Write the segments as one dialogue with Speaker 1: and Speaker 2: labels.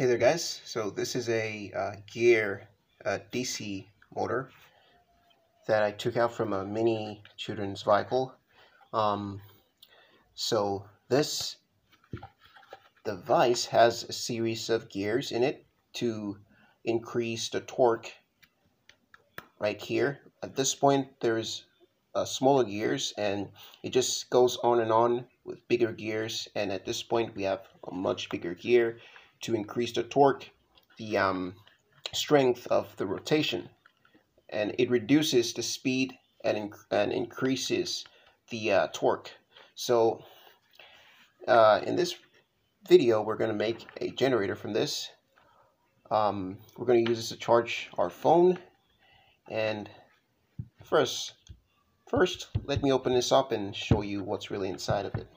Speaker 1: Hey there guys, so this is a uh, gear uh, DC motor that I took out from a mini children's vehicle. Um, so this device has a series of gears in it to increase the torque right here. At this point there's uh, smaller gears and it just goes on and on with bigger gears and at this point we have a much bigger gear to increase the torque, the um, strength of the rotation, and it reduces the speed and, inc and increases the uh, torque. So uh, in this video, we're going to make a generator from this. Um, we're going to use this to charge our phone. And first, first, let me open this up and show you what's really inside of it.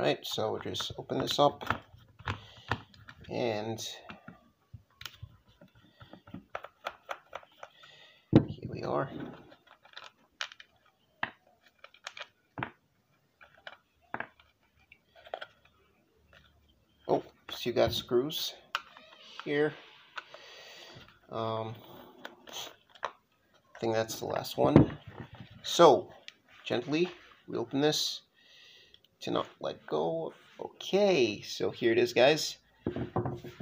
Speaker 1: Alright, so we'll just open this up and here we are. Oh, so you got screws here. Um, I think that's the last one. So, gently, we open this to not let go. Okay, so here it is, guys.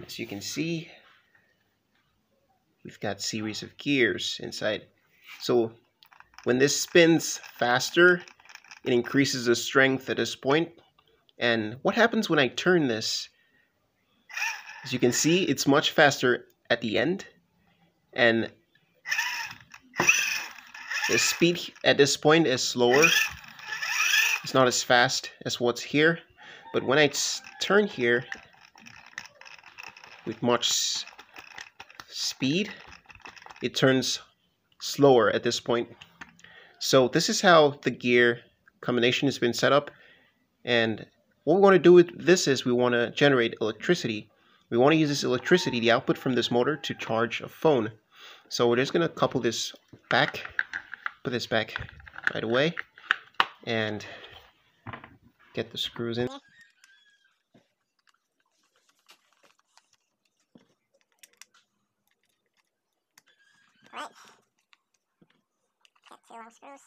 Speaker 1: As you can see, we've got series of gears inside. So when this spins faster, it increases the strength at this point. And what happens when I turn this? As you can see, it's much faster at the end. And the speed at this point is slower it's not as fast as what's here, but when I turn here with much speed, it turns slower at this point. So this is how the gear combination has been set up. And what we want to do with this is we want to generate electricity. We want to use this electricity, the output from this motor, to charge a phone. So we're just going to couple this back, put this back right away, and get the screws in.
Speaker 2: Right. Got two long screws.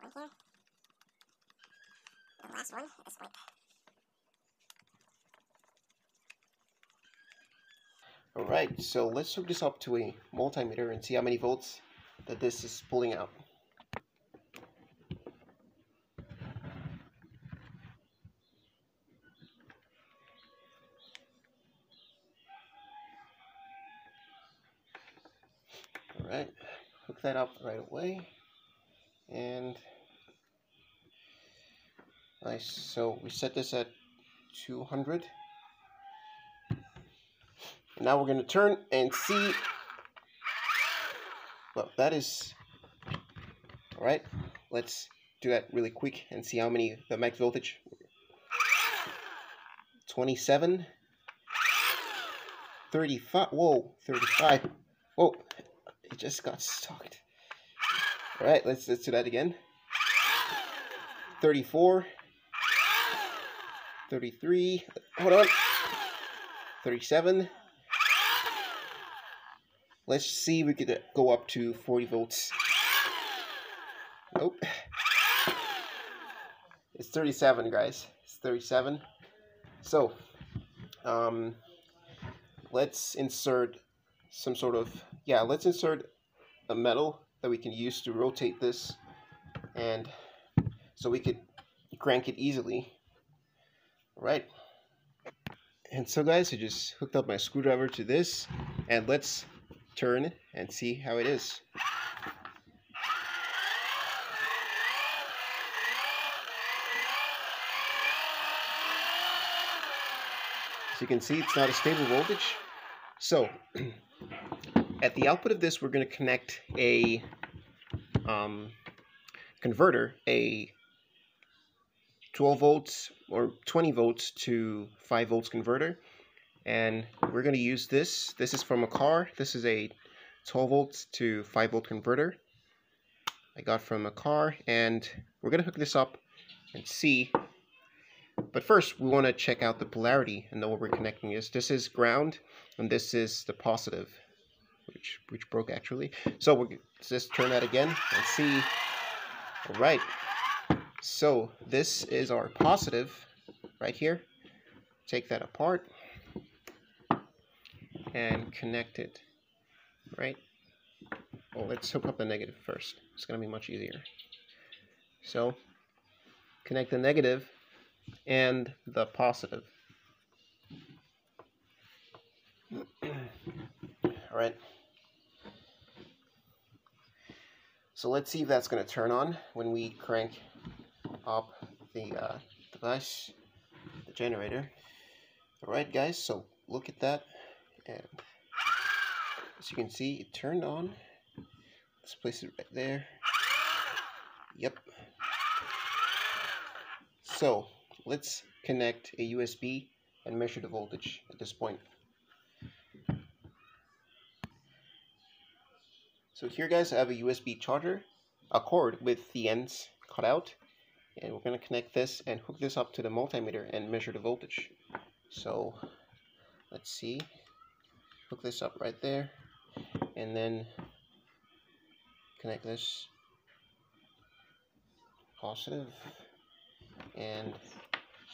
Speaker 2: One here. The last one this point.
Speaker 1: Alright, so let's hook this up to a multimeter and see how many volts that this is pulling out. Alright, hook that up right away. And nice, so we set this at 200. And now we're going to turn and see. Well, that is. Alright, let's do that really quick and see how many the max voltage. 27. 35. Whoa, 35. Whoa, it just got stuck. Alright, let's, let's do that again. 34. 33. Hold on. 37. Let's see if we could go up to 40 volts. Nope. It's 37, guys. It's 37. So, um, let's insert some sort of yeah let's insert a metal that we can use to rotate this and so we could crank it easily. Right. And so guys I just hooked up my screwdriver to this and let's turn and see how it is. As you can see, it's not a stable voltage. So, at the output of this, we're going to connect a um, converter, a 12 volts or 20 volts to 5 volts converter. And we're going to use this. This is from a car. This is a 12 volts to 5 volt converter I got from a car. And we're going to hook this up and see but first, we want to check out the polarity and know what we're connecting is. This is ground, and this is the positive, which which broke actually. So we'll just turn that again and see. All right. So this is our positive right here. Take that apart and connect it, right? Well, let's hook up the negative first. It's going to be much easier. So connect the negative and the positive. All right. So let's see if that's going to turn on when we crank up the uh, device, the generator. All right, guys, so look at that. And as you can see, it turned on. Let's place it right there. Yep. So let's connect a USB and measure the voltage at this point. So here guys I have a USB charger, a cord with the ends cut out and we're going to connect this and hook this up to the multimeter and measure the voltage. So let's see, hook this up right there and then connect this positive and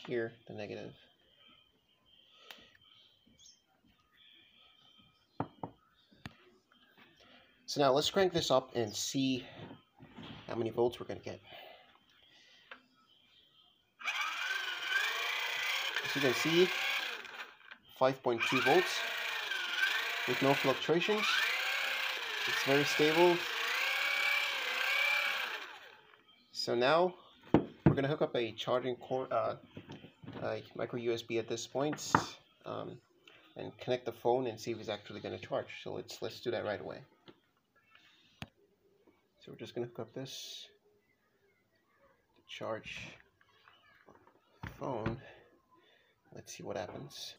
Speaker 1: here the negative. So now let's crank this up and see how many volts we're going to get. As you can see, 5.2 volts with no fluctuations. It's very stable. So now we're going to hook up a charging cord, uh, a micro USB at this point um, and connect the phone and see if it's actually going to charge. So let's let's do that right away. So we're just going to hook up this charge phone. Let's see what happens.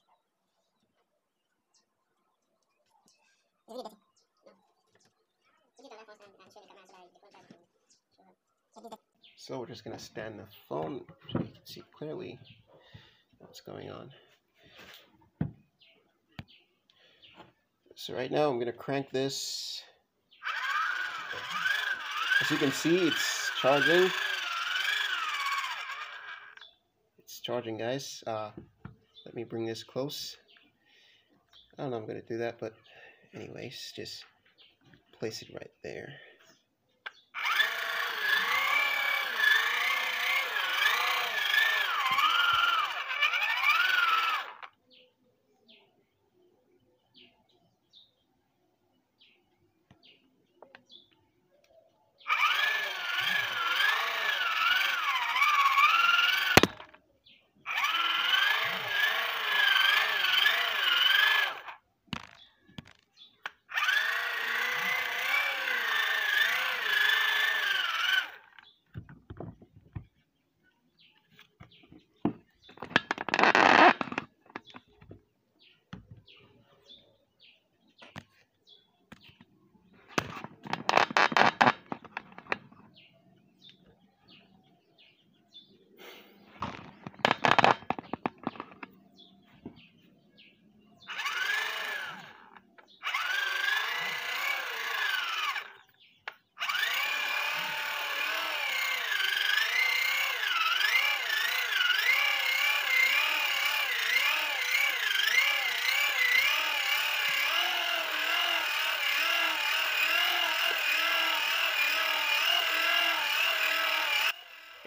Speaker 1: So we're just going to stand the phone so you can see clearly what's going on. So right now I'm going to crank this. As you can see, it's charging. It's charging, guys. Uh, let me bring this close. I don't know I'm going to do that, but anyways, just place it right there.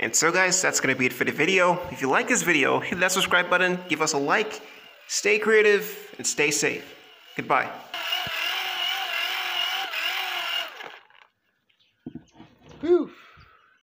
Speaker 1: And so guys, that's to be it for the video. If you like this video, hit that subscribe button, give us a like, stay creative, and stay safe. Goodbye.